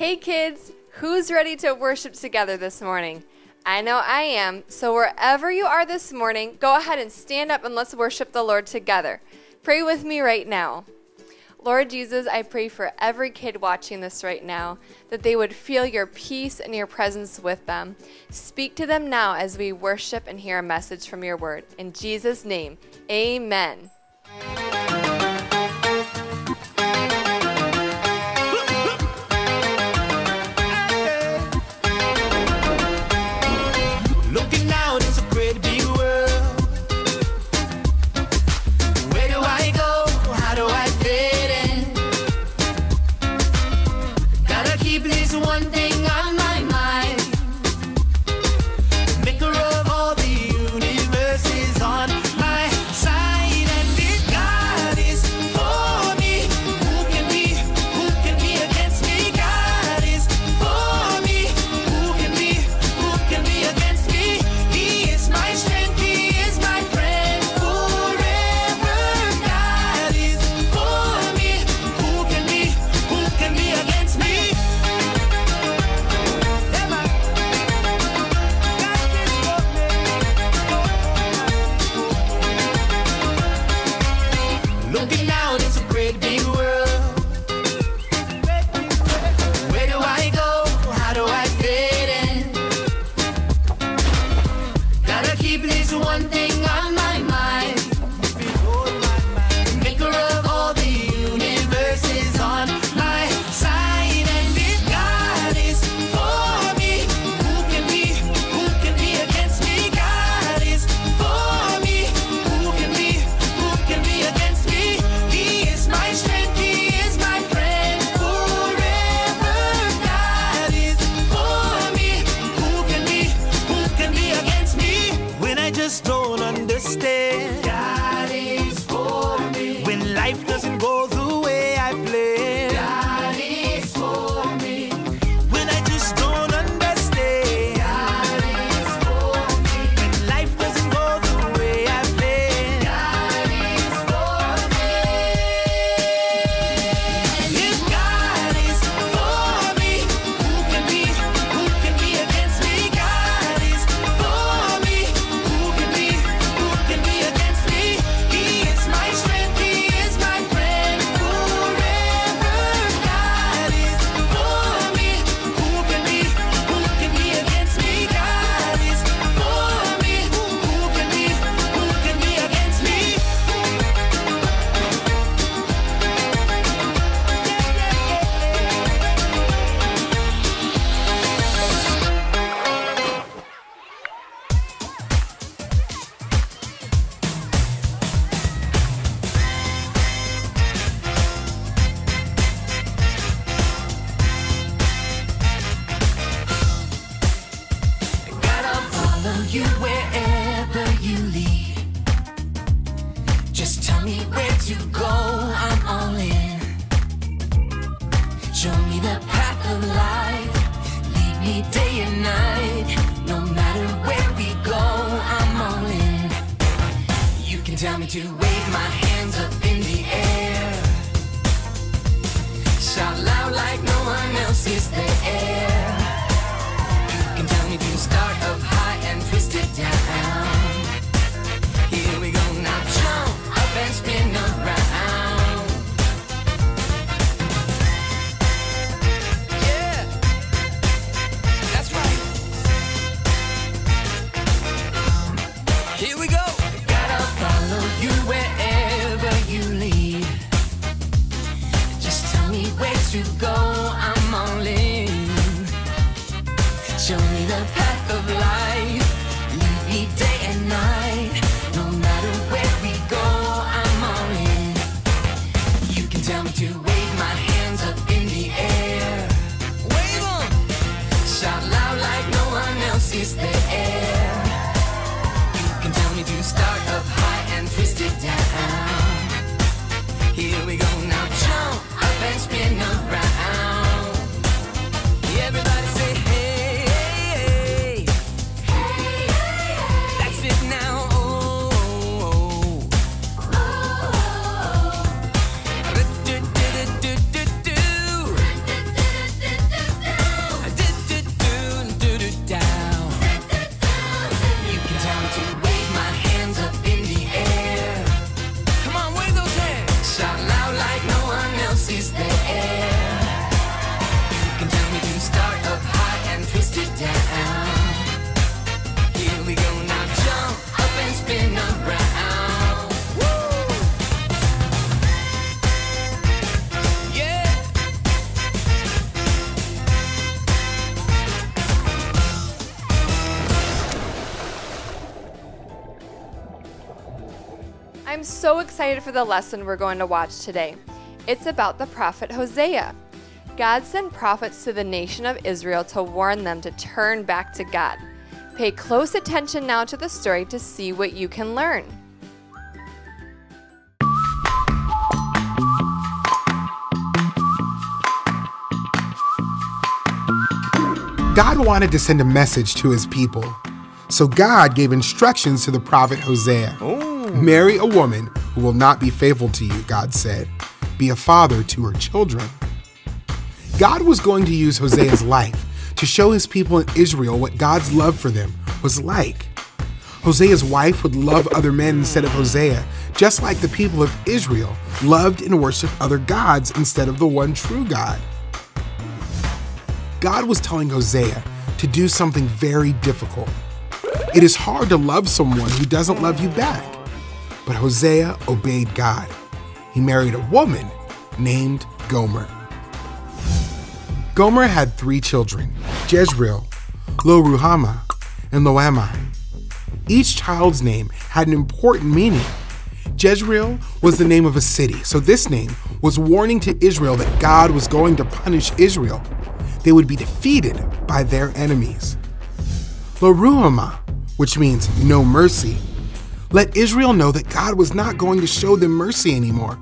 Hey kids, who's ready to worship together this morning? I know I am. So wherever you are this morning, go ahead and stand up and let's worship the Lord together. Pray with me right now. Lord Jesus, I pray for every kid watching this right now that they would feel your peace and your presence with them. Speak to them now as we worship and hear a message from your word. In Jesus' name, amen. you wherever you lead. Just tell me where to go, I'm all in. Show me the path of life, lead me day and night. No matter where we go, I'm all in. You can tell me to wave my hand. to wave my hands up in the air. Wave them! Shout loud like no one else is there. You can tell me to start up high and twist it down. Here we go. I'm so excited for the lesson we're going to watch today. It's about the prophet Hosea. God sent prophets to the nation of Israel to warn them to turn back to God. Pay close attention now to the story to see what you can learn. God wanted to send a message to his people. So God gave instructions to the prophet Hosea. Oh. Marry a woman who will not be faithful to you, God said. Be a father to her children. God was going to use Hosea's life to show his people in Israel what God's love for them was like. Hosea's wife would love other men instead of Hosea, just like the people of Israel loved and worshiped other gods instead of the one true God. God was telling Hosea to do something very difficult. It is hard to love someone who doesn't love you back. But Hosea obeyed God. He married a woman named Gomer. Gomer had three children Jezreel, Lo Ruhamah, and Loammi. Each child's name had an important meaning. Jezreel was the name of a city, so this name was warning to Israel that God was going to punish Israel. They would be defeated by their enemies. Loruhamah, which means no mercy, let Israel know that God was not going to show them mercy anymore.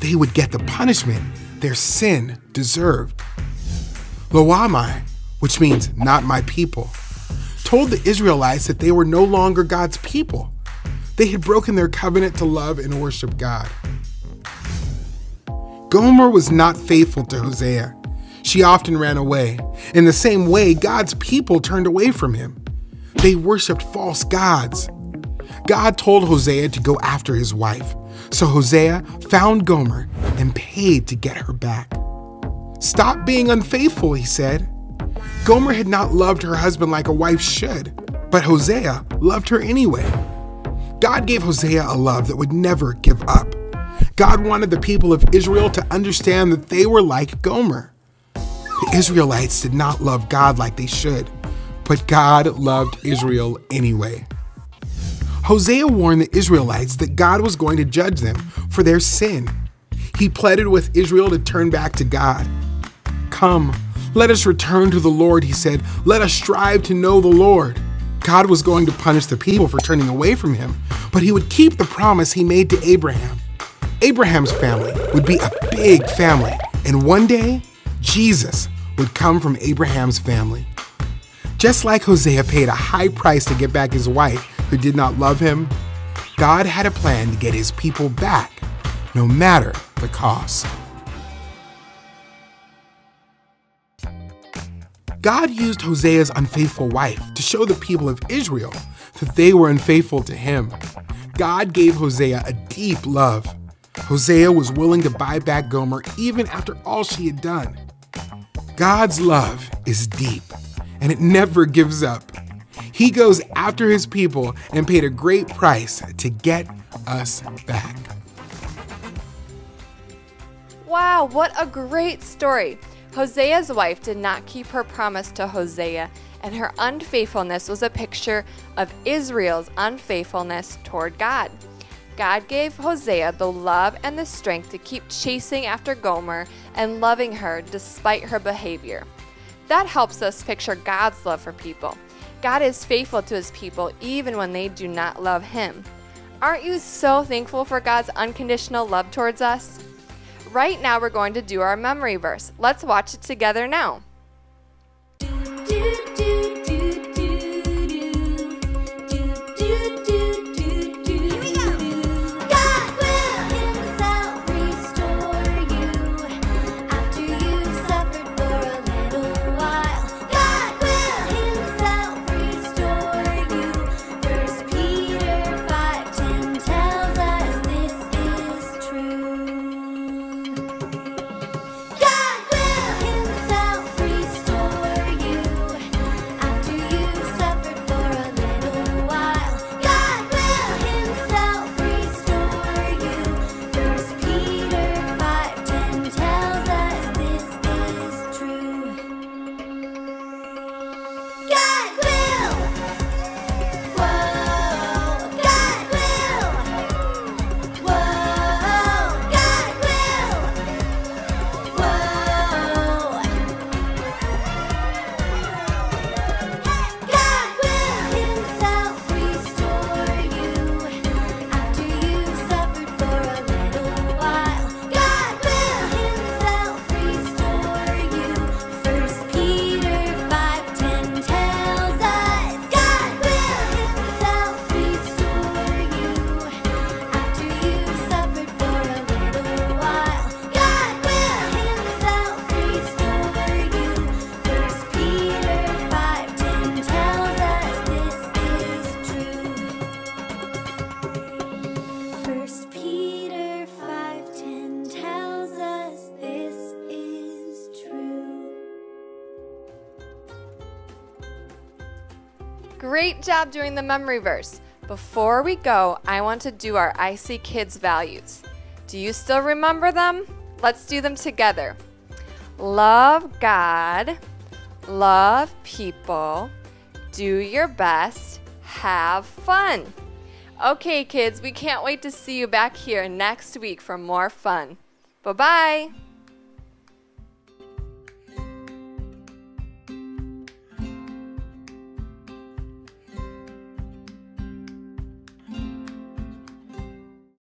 They would get the punishment their sin deserved. Loammi, which means not my people, told the Israelites that they were no longer God's people. They had broken their covenant to love and worship God. Gomer was not faithful to Hosea. She often ran away. In the same way, God's people turned away from him. They worshiped false gods. God told Hosea to go after his wife. So Hosea found Gomer and paid to get her back. Stop being unfaithful, he said. Gomer had not loved her husband like a wife should, but Hosea loved her anyway. God gave Hosea a love that would never give up. God wanted the people of Israel to understand that they were like Gomer. The Israelites did not love God like they should, but God loved Israel anyway. Hosea warned the Israelites that God was going to judge them for their sin. He pleaded with Israel to turn back to God. Come, let us return to the Lord, he said. Let us strive to know the Lord. God was going to punish the people for turning away from him, but he would keep the promise he made to Abraham. Abraham's family would be a big family, and one day, Jesus would come from Abraham's family. Just like Hosea paid a high price to get back his wife who did not love him, God had a plan to get his people back, no matter the cost. God used Hosea's unfaithful wife to show the people of Israel that they were unfaithful to him. God gave Hosea a deep love. Hosea was willing to buy back Gomer even after all she had done. God's love is deep and it never gives up. He goes after his people and paid a great price to get us back. Wow, what a great story! Hosea's wife did not keep her promise to Hosea, and her unfaithfulness was a picture of Israel's unfaithfulness toward God. God gave Hosea the love and the strength to keep chasing after Gomer and loving her despite her behavior. That helps us picture God's love for people. God is faithful to his people even when they do not love him. Aren't you so thankful for God's unconditional love towards us? Right now, we're going to do our memory verse. Let's watch it together now. God Great job doing the memory verse. Before we go, I want to do our IC Kids values. Do you still remember them? Let's do them together. Love God, love people, do your best, have fun. Okay, kids, we can't wait to see you back here next week for more fun. Bye bye.